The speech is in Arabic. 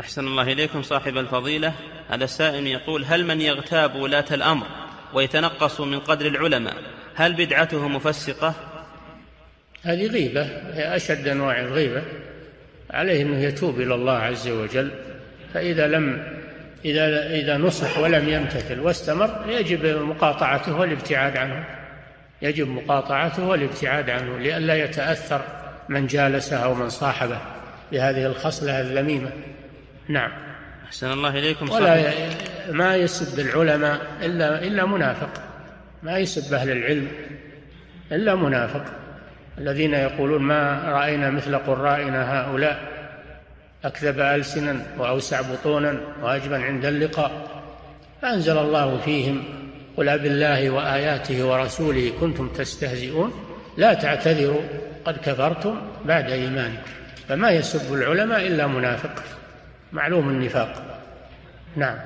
أحسن الله إليكم صاحب الفضيلة. هذا السائل يقول هل من يغتاب ولاة الأمر ويتنقص من قدر العلماء هل بدعته مفسقة؟ هذه غيبة هي أشد أنواع الغيبة. عليه أنه يتوب إلى الله عز وجل. فإذا لم إذا إذا نصح ولم يمتثل واستمر يجب مقاطعته والابتعاد عنه. يجب مقاطعته والابتعاد عنه لئلا يتأثر من جالسه أو من صاحبه. بهذه الخصلة الذميمة نعم. أحسن الله إليكم ولا ما يسب العلماء إلا إلا منافق. ما يسب أهل العلم إلا منافق. الذين يقولون ما رأينا مثل قرائنا هؤلاء أكذب ألسنا وأوسع بطونا وأجبن عند اللقاء. فأنزل الله فيهم قل بالله وآياته ورسوله كنتم تستهزئون. لا تعتذروا قد كفرتم بعد إيمانكم. فما يسب العلماء إلا منافق. معلوم النفاق. نعم.